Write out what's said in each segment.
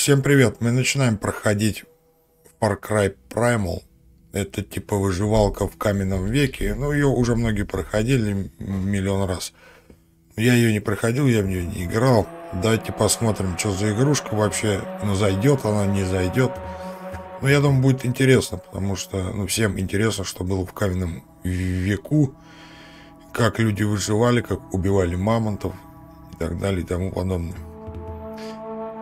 Всем привет! Мы начинаем проходить Far Cry Primal. Это типа выживалка в каменном веке. Ну, ее уже многие проходили миллион раз. Я ее не проходил, я в нее не играл. Давайте посмотрим, что за игрушка вообще. Ну, зайдет она, не зайдет. Ну, я думаю, будет интересно, потому что ну, всем интересно, что было в каменном веку. Как люди выживали, как убивали мамонтов и так далее и тому подобное.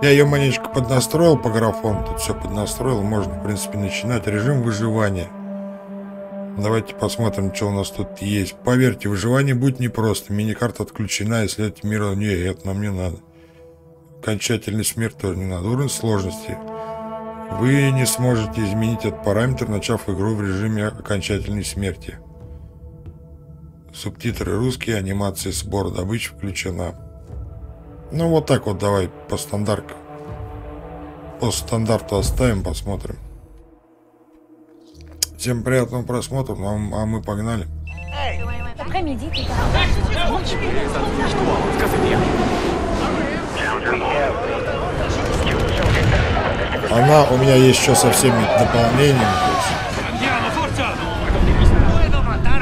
Я ее маленечко поднастроил по графону, тут все поднастроил, можно, в принципе, начинать. Режим выживания. Давайте посмотрим, что у нас тут есть. Поверьте, выживание будет непросто. Миникарта отключена, исследовать мира... Не, это нам не надо. Окончательный смерть тоже не надо. Уровень сложности. Вы не сможете изменить этот параметр, начав игру в режиме окончательной смерти. Субтитры русские, анимация сбора добычи включена. Ну вот так вот давай по стандарту. По стандарту оставим, посмотрим. Всем приятного просмотра, а, а мы погнали. Она у меня есть еще со всеми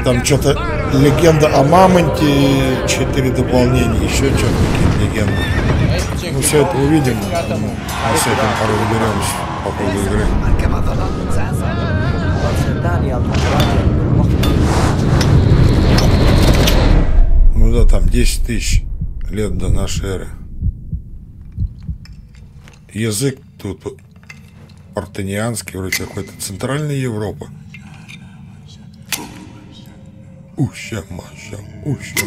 Там что-то легенда о мамонте, четыре дополнения, еще что-то какие-то легенды. Ну, все это увидим. Мы с этим порой разберемся по ходу игры. Ну да, там 10 тысяч лет до нашей эры. Язык тут артанианский, вроде какой-то центральная Европа. Уща, маша, уща.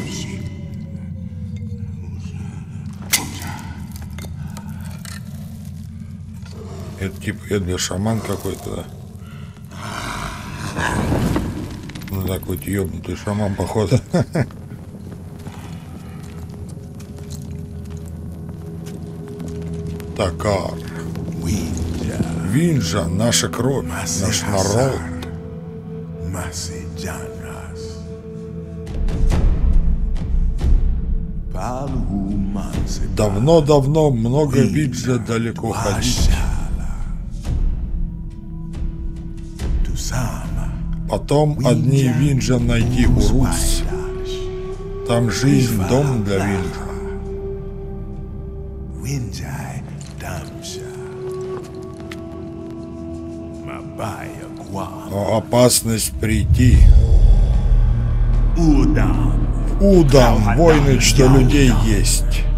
Это типа это шаман какой-то, да? Ну такой ёбнутый шаман, походу. Такар. Винджа, наша кровь, наш народ. Давно-давно много виджа далеко ходить. Потом одни Винджа найти Урус. Там жизнь, дом для Винджа. Но опасность прийти. Удам, войны, что людей есть.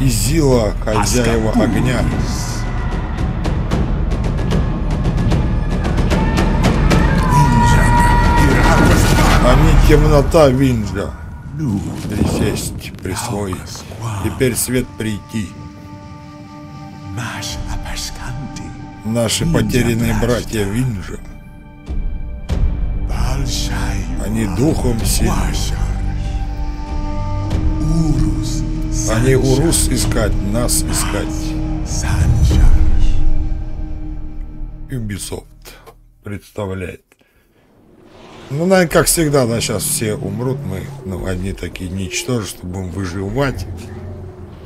И Зила, хозяева огня. Они темнота Винджа. Присесть, присвоить. Теперь свет прийти. Наши потерянные братья Винджа. Они духом сильны. Они Урус искать, нас искать. Ubisoft представляет. Ну, наверное, как всегда, да, сейчас все умрут, мы, ну, одни такие ничтожества, будем выживать,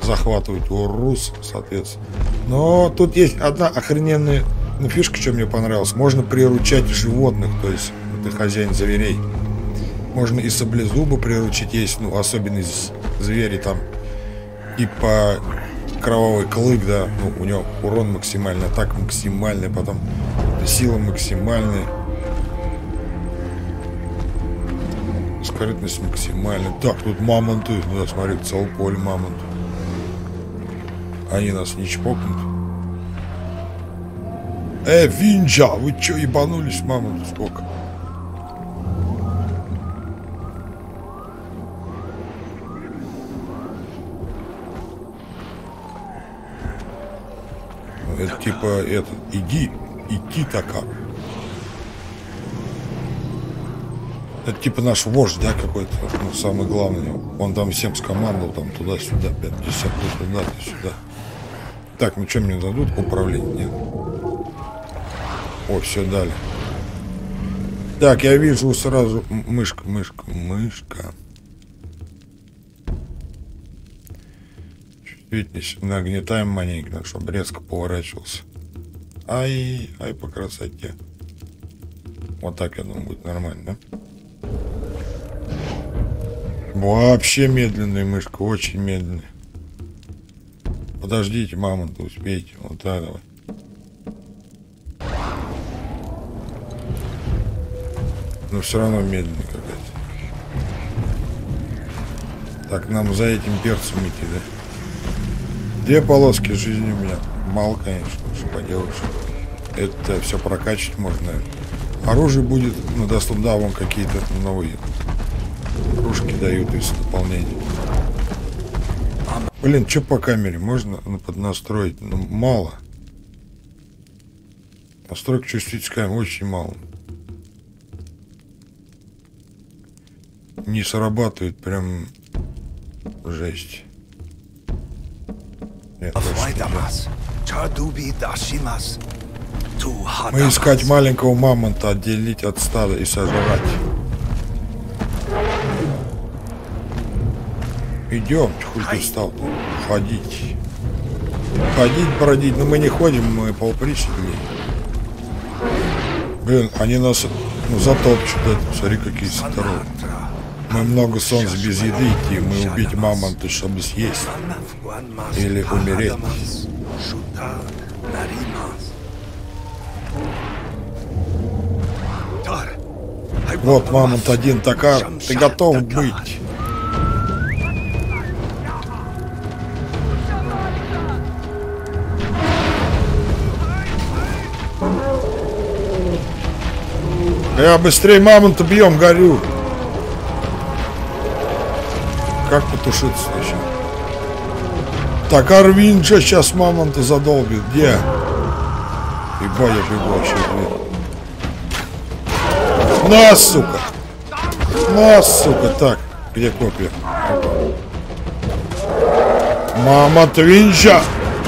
захватывать Урус, соответственно. Но тут есть одна охрененная ну, фишка, что мне понравилась. Можно приручать животных, то есть ты хозяин зверей. Можно и саблезуба приручить, есть, ну, особенность звери там, типа кровавый клык, да, ну, у него урон максимальный, атака максимальная, потом сила максимальная. Скрытность максимальная. Так, тут мамонты. Да, смотри, целый поле мамонтов. Они нас не чпокнут. Э, Винджа, вы чё, ебанулись, мамонты, сколько? Типа, это, иди, идти такая. Это типа наш вождь, да, какой-то, ну, самый главный. Он там всем скомандовал, там, туда-сюда, 50 туда-сюда. Так, ну что мне дадут? Управление, нет? О, все дали. Так, я вижу сразу мышка, мышка, мышка. Чуть нагнетаем маленько, чтобы резко поворачивался. Ай, ай по красоте. Вот так, я думаю, будет нормально, да? Вообще медленная мышка, очень медленная. Подождите, мама, успейте. Вот так давай. Но все равно медленная какая-то. Так, нам за этим перцем идти, да? Две полоски жизни у меня. Мало, конечно, что поделаешь. Это все прокачать можно. Оружие будет на доступ, да, вон какие-то новые кружки дают из дополнения. Блин, что по камере? Можно поднастроить? Ну, мало. Настройка чувствительности очень мало. Не срабатывает прям жесть. Мы искать маленького мамонта, отделить от стада и сожрать. Идем, хуй ты встал. Ходить. Ходить, бродить. Но мы не ходим, мы полпричили. Блин, они нас ну, затопчут. Смотри, какие здоровые. Мы много солнца без еды идти. Мы убить мамонта, чтобы съесть. Или умереть. Вот мамонт один такар. Ты готов быть? Я быстрее мамонта бьем, горю. Как потушиться сначала? Так, Арвинджа сейчас мамонта задолбит. Где? Ибо я бегу вообще. На, сука! На, сука! Так, где копия? Мама Твинча!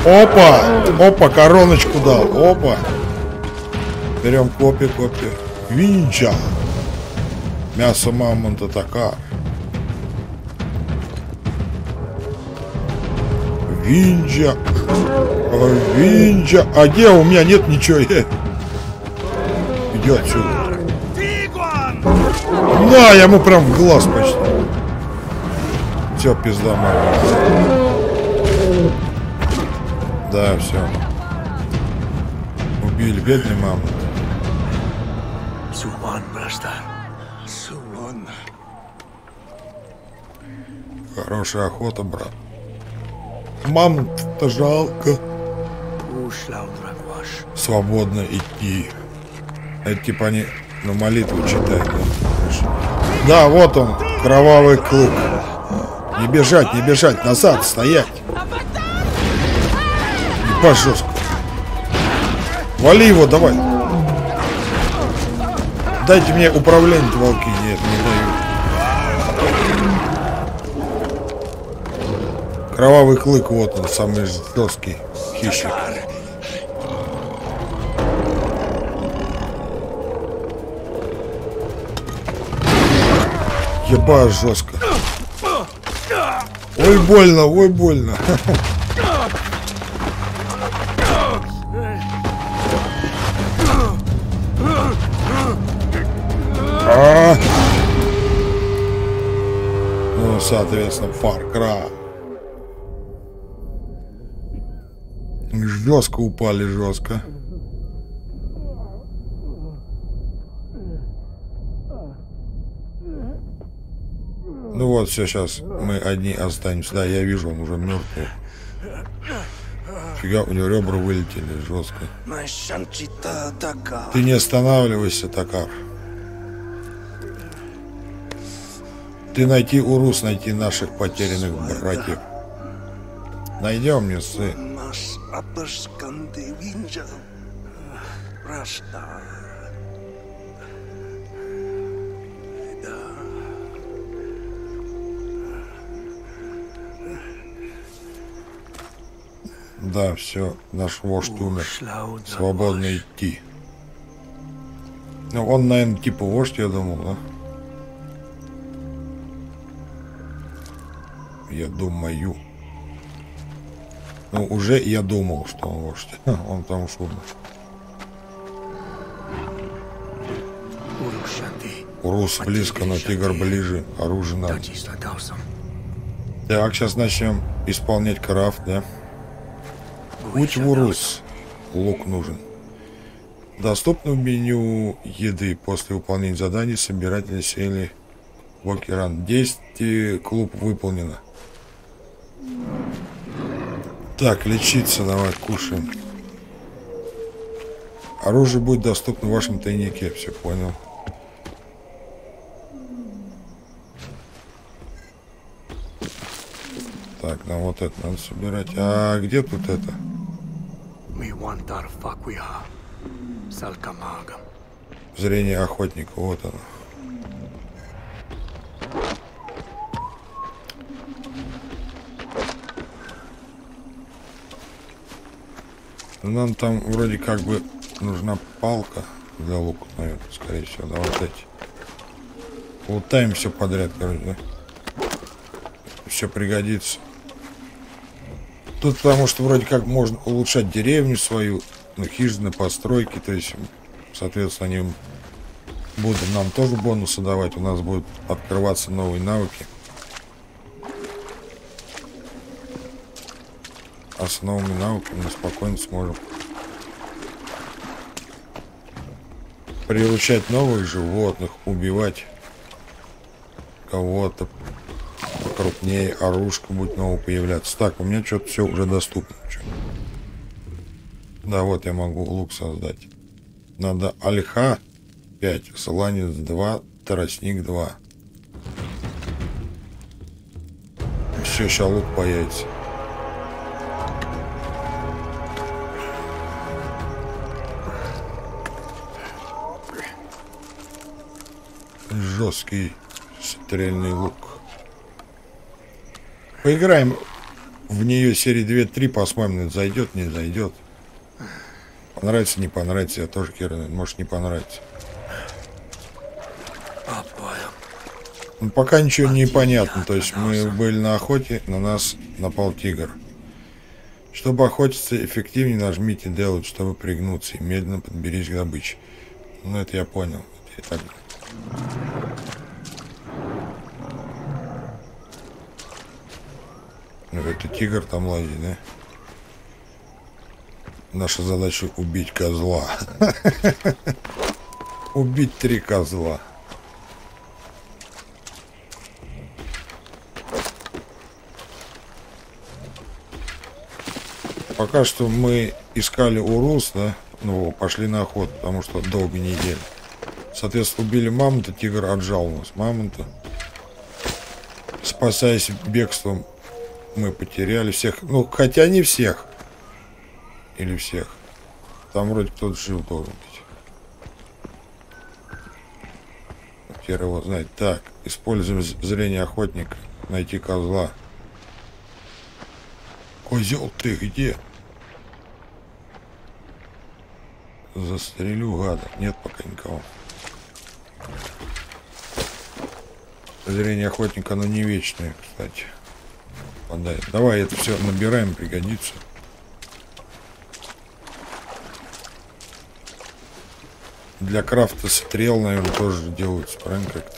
Опа! Опа, короночку дал. Опа! Берем копию, копию. Винча. Мясо мамонта такар. Винча. Винча. А где у меня нет ничего? Иди отсюда. На, я ему прям в глаз почти. Все, пизда, мама. Да, все. Убили, бедный мамонт. Хорошая охота, брат. Мамонт-то жалко. Свободно идти. Это типа они на молитву читают, да? Да, вот он, кровавый клык. Не бежать, не бежать, назад, стоять. И жестко. Вали его, давай. Дайте мне управление, волки. Нет, не даю. Кровавый клык, вот он, самый жесткий хищник. Еба жестко. Ой, больно, ой, больно. А? Ну, соответственно, Far Cry. Жестко упали, жестко. Ну вот, все, сейчас мы одни останемся. Да, я вижу, он уже мертвый. Фига, у него ребра вылетели жестко. Ты не останавливайся, Такар. Ты найти Урус, найти наших потерянных братьев. Найдем, мне сын. Да, все, наш вождь умер. Свободно идти. Ну, он, наверное, типа вождь, я думал, да? Я думаю. Ну, уже я думал, что он вождь. Он там умер. Урус близко, но тигр ближе. Оружие надо. Так, сейчас начнем исполнять крафт, да? Путь в Урус. Лук нужен. Доступно в меню еды. После выполнения заданий собиратели сели Вокеран. Действие клуб выполнено. Так, лечиться давай, кушаем. Оружие будет доступно в вашем тайнике, все понял. Так, нам вот это надо собирать. А где тут это? Зрение охотника, вот оно. Нам там вроде как бы нужна палка для лука, наверное, скорее всего. Да, вот эти. Лутаем все подряд, короче, да? Все пригодится. Тут потому что вроде как можно улучшать деревню свою, ну, хижины, постройки, то есть, соответственно, они будут нам тоже бонусы давать, у нас будут открываться новые навыки. С новыми навыками мы спокойно сможем приручать новых животных, убивать кого-то, покрупнее оружка будет нового появляться. Так, у меня что-то все уже доступно. Да, вот я могу лук создать. Надо альха 5, сланец 2, тростник 2. Все, сейчас лук появится. Жесткий стрельный лук. Поиграем в нее серии 2-3, посмотрим, зайдет, не зайдет. Понравится, не понравится, я тоже хер, может не понравится. Ну, пока ничего не понятно, то есть мы были на охоте, на нас напал тигр. Чтобы охотиться эффективнее, нажмите делать, чтобы пригнуться и медленно подберись к добыче. Ну, это я понял. Это я так... это тигр там лазит, да? Наша задача убить козла. Убить три козла. Пока что мы искали урус, да? Ну, пошли на охоту, потому что долго неделя. Соответственно, убили мамонта, тигр отжал у нас мамонта. Спасаясь бегством мы потеряли всех. Ну, хотя не всех. Или всех. Там вроде кто-то жил должен быть. Хер его знает. Так, используем зрение охотника. Найти козла. Козел ты где? Застрелю гада. Нет пока никого. Зрение охотника, оно не вечное, кстати попадает. Давай это все набираем, пригодится. Для крафта стрел, наверное, тоже делаются, правильно как-то?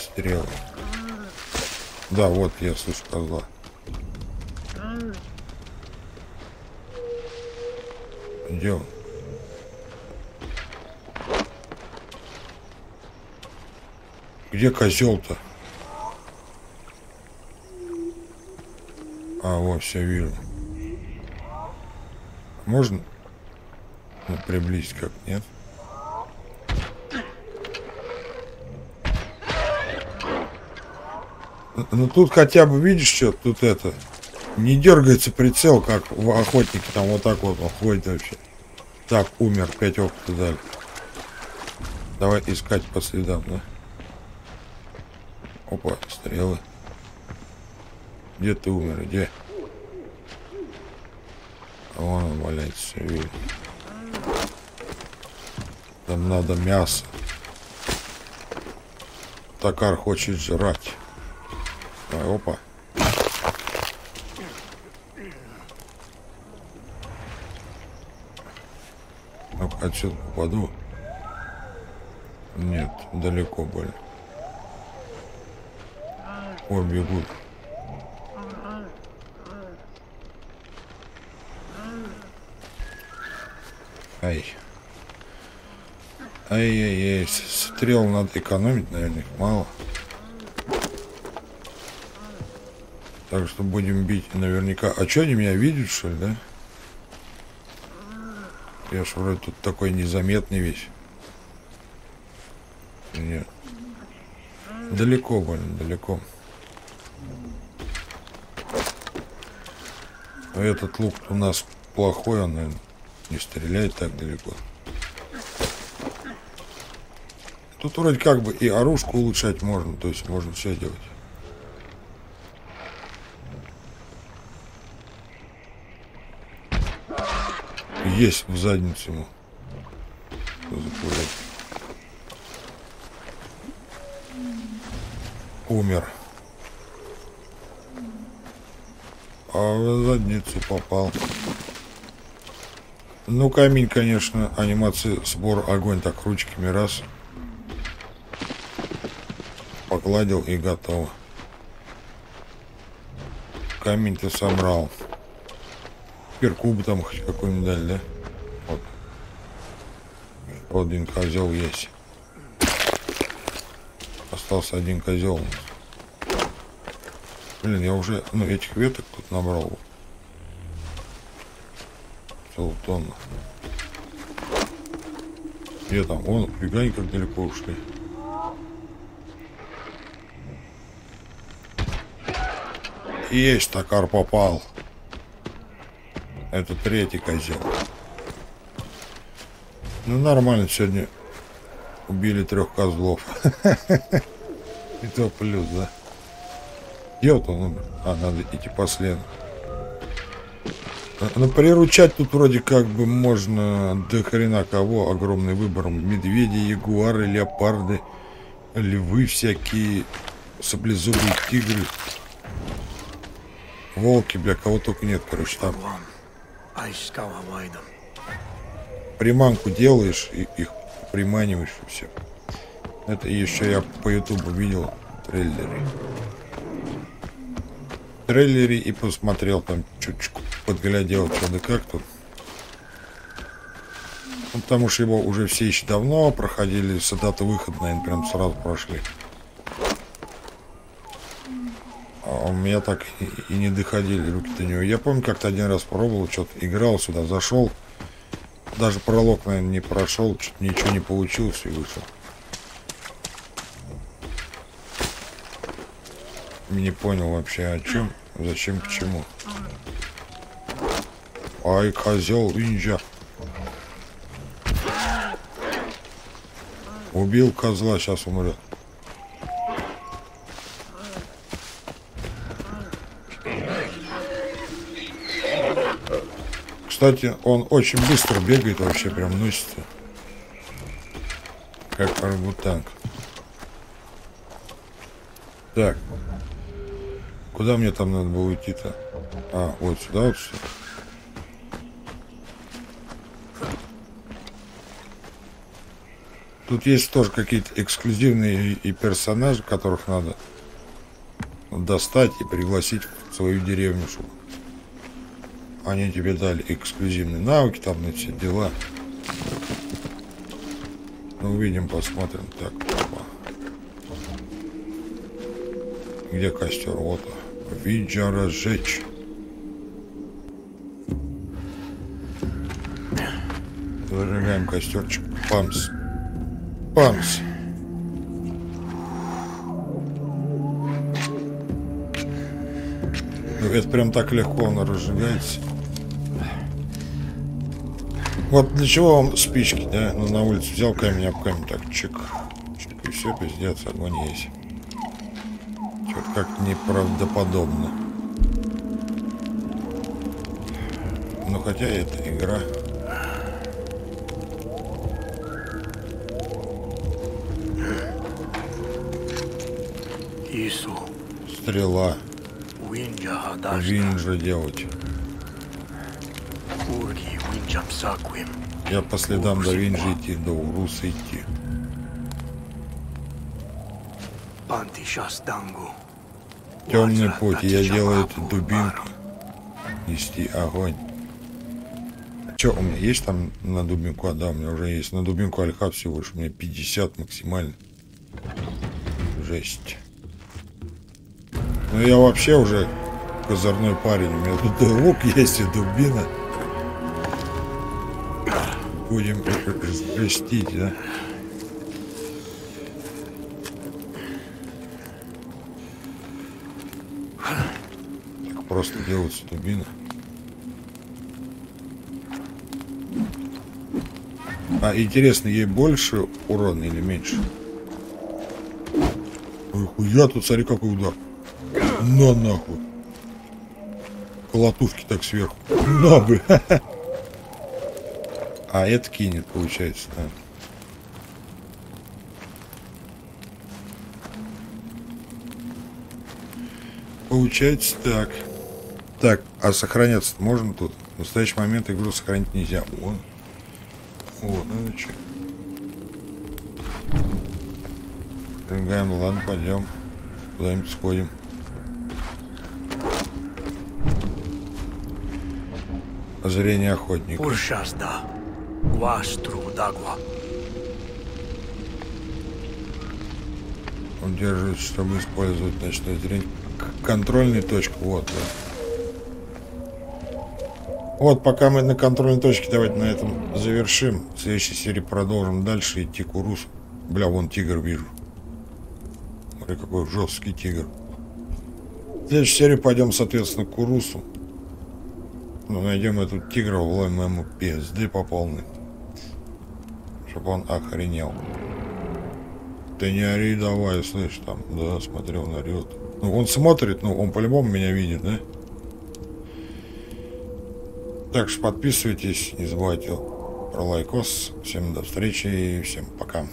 Стрелы. Да, вот я слышу козла. Он? Где козел-то? А, вот, все вижу. Можно ну, приблизить как, нет? Ну тут хотя бы видишь, что тут это не дергается прицел, как в охотнике там вот так вот он ходит вообще. Так, умер, пять опыта дали. Давай искать по следам, да? Опа, стрелы. Где ты умер? Где? А вон он валяется, видно. Там надо мясо. Токар хочет жрать. А, опа. Ну, отсюда попаду. Нет, далеко были. О, бегут. Ай. Ай-яй-яй, стрел надо экономить, наверное, их мало. Так что будем бить наверняка. А что они меня видят, что ли, да? Я ж вроде тут такой незаметный весь. Нет. Далеко больно, далеко. Но этот лук у нас плохой, он, наверное, не стреляет так далеко. Тут вроде как бы и оружку улучшать можно, то есть можно все делать. Есть в задницу ему. Умер. А в задницу попал. Ну, камень, конечно, анимация, сбор, огонь, так, ручками раз. Погладил и готово. Камень ты собрал. Теперь куб там хоть какой-нибудь дали, да? Вот один козел есть. Остался один козел. Блин, я уже, ну, этих веток тут набрал. Целую тонну. Где там? Вон, фига как далеко ушли. Есть, токар попал. Это третий козел. Ну, нормально сегодня убили трех козлов. И то плюс, да? Где вот он? А, надо идти по следу. Ну, приручать тут вроде как бы можно до хрена кого. Огромный выбор. Медведи, ягуары, леопарды, львы всякие, саблезубые тигры. Волки, бля, кого только нет, короче, там. Приманку делаешь и их приманиваешь и все. Это еще я по ютубу видел трейлеры. Трейлере и посмотрел там чуть-чуть подглядел, что да как тут. Ну, потому что его уже все еще давно проходили, с даты выхода, наверное, прям сразу прошли. А у меня так и, не доходили руки до него. Я помню, как-то один раз пробовал, что-то играл сюда, зашел. Даже пролог, наверное, не прошел, ничего не получилось и вышел. Не понял вообще о чем, зачем, почему. Ай, козел, инжа. Убил козла, сейчас умрет. Кстати, он очень быстро бегает вообще, прям носится. Как орангутанг. Так. Куда мне там надо было уйти-то? А, вот сюда вот что. Тут есть тоже какие-то эксклюзивные и персонажи, которых надо достать и пригласить в свою деревню, они тебе дали эксклюзивные навыки, там на все дела. Ну, увидим, посмотрим. Так, опа. Где костер? Вот. Виджа разжечь. Зажигаем костерчик. Памс. Памс. Ну, это прям так легко он разжигается. Вот для чего вам спички, да? Ну, на улице взял камень, об камень, так, чик, чик, и все, пиздец, огонь есть. Как неправдоподобно. Ну, хотя это игра. Стрела. Винджа делать. Я по следам до Винжи идти, до Уруса идти. Темный путь, я делаю эту дубинку. Нести огонь. Че, у меня есть там на дубинку? А, да, у меня уже есть. На дубинку альха всего лишь. У меня 50 максимально. Жесть. Ну я вообще уже козырной парень. У меня тут и лук есть, и дубина. Будем жестить, да? Просто делаются дубины. А интересно, ей больше урона или меньше? Ой, хуя тут, смотри, какой удар. На нахуй. Колотушки так сверху. На бы. А это кинет, получается, да. Получается так. Так, а сохраняться можно тут? В настоящий момент игру сохранить нельзя. О, о ну что. Прыгаем, ладно, пойдем. Куда-нибудь сходим. Озарение охотника. Удерживать, чтобы использовать ночное зрение. Контрольная точка, вот. Да. Вот, пока мы на контрольной точке, давайте на этом завершим. В следующей серии продолжим дальше идти к Урусу. Бля, вон тигр вижу. Смотри, какой жесткий тигр. В следующей серии пойдем, соответственно, к Урусу. Ну, найдем эту тигра, вломим ему пизды по полной. Чтобы он охренел. Ты не ори давай, слышь, там, да, смотрел, он орет. Ну, он смотрит, ну, он по-любому меня видит, да? Так что подписывайтесь, не забывайте про лайкос. Всем до встречи и всем пока.